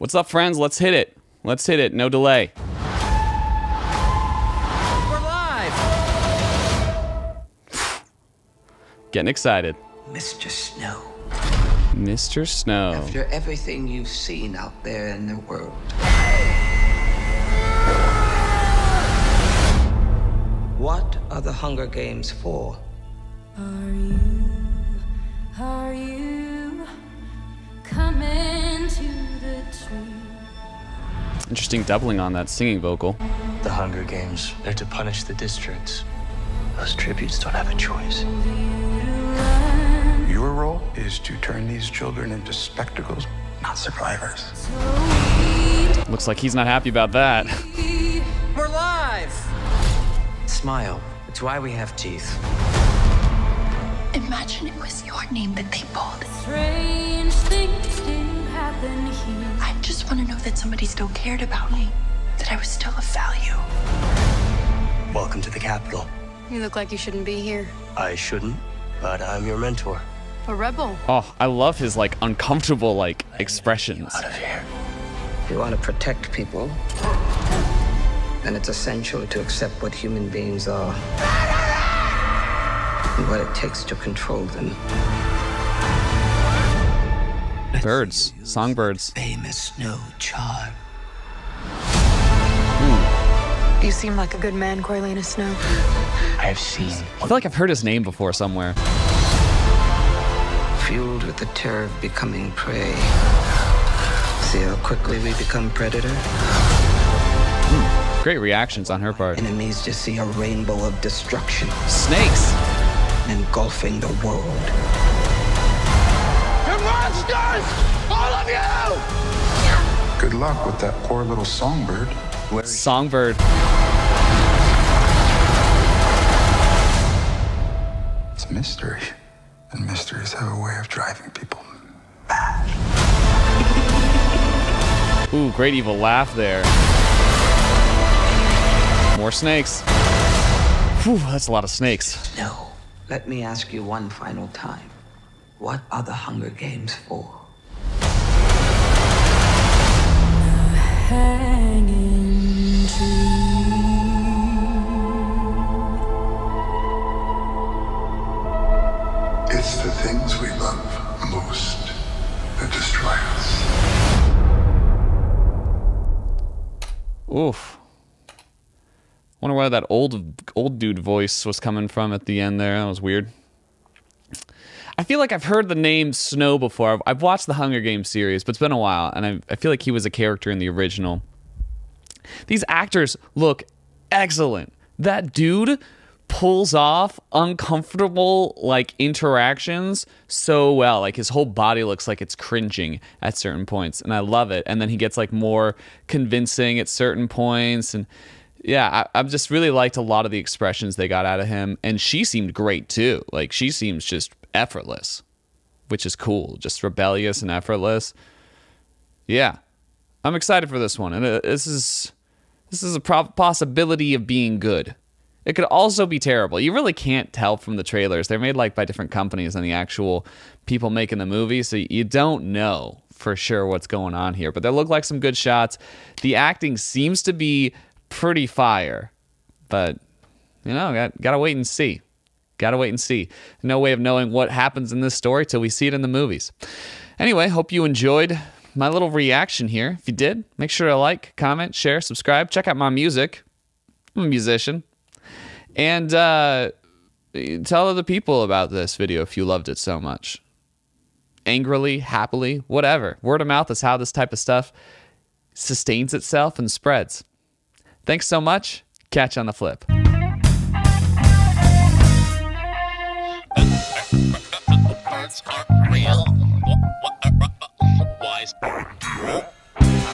What's up, friends? Let's hit it. Let's hit it. No delay. We're live! Getting excited. Mr. Snow, Mr. Snow. after everything you've seen out there in the world, what are the Hunger Games for? Are you, Interesting doubling on that singing vocal. The Hunger Games, they're to punish the districts. Those tributes don't have a choice. Your role is to turn these children into spectacles, not survivors. Looks like he's not happy about that. We're live! Smile. It's why we have teeth. Imagine it was your name that they pulled. Strange things want to know that somebody still cared about me, that I was still of value. Welcome to the Capitol. You look like you shouldn't be here. I shouldn't, but I'm your mentor. A rebel. Oh, I love his like uncomfortable like expressions. Out of here. If you want to protect people, then it's essential to accept what human beings are and what it takes to control them. Birds, songbirds. Famous snow charm. Hmm. You seem like a good man, Coriolanus Snow. I have seen I feel like I've heard his name before somewhere. Fueled with the terror of becoming prey. See how quickly we become predator? Hmm. Great reactions on her part. Enemies just see a rainbow of destruction Snakes. engulfing the world. Good luck with that poor little songbird. Songbird. It's a mystery. And mysteries have a way of driving people mad. Ooh, great evil laugh there. More snakes. Whew, that's a lot of snakes. No. Let me ask you one final time. What are the Hunger Games for? It's the things we love most that destroy us. Oof. Wonder where that old old dude voice was coming from at the end there. That was weird. I feel like I've heard the name Snow before. I've, I've watched the Hunger Games series, but it's been a while, and I, I feel like he was a character in the original. These actors look excellent. That dude pulls off uncomfortable like interactions so well. Like his whole body looks like it's cringing at certain points, and I love it. And then he gets like more convincing at certain points, and yeah, I, I've just really liked a lot of the expressions they got out of him. And she seemed great too. Like she seems just effortless, which is cool. Just rebellious and effortless. Yeah, I'm excited for this one, and uh, this is this is a possibility of being good. It could also be terrible. You really can't tell from the trailers. They're made like by different companies than the actual people making the movie, so you don't know for sure what's going on here. But they look like some good shots. The acting seems to be pretty fire, but you know, got got to wait and see. Got to wait and see. No way of knowing what happens in this story till we see it in the movies. Anyway, hope you enjoyed my little reaction here. If you did, make sure to like, comment, share, subscribe. Check out my music. I'm a musician. And uh, tell other people about this video if you loved it so much. Angrily, happily, whatever. Word of mouth is how this type of stuff sustains itself and spreads. Thanks so much. Catch you on the flip.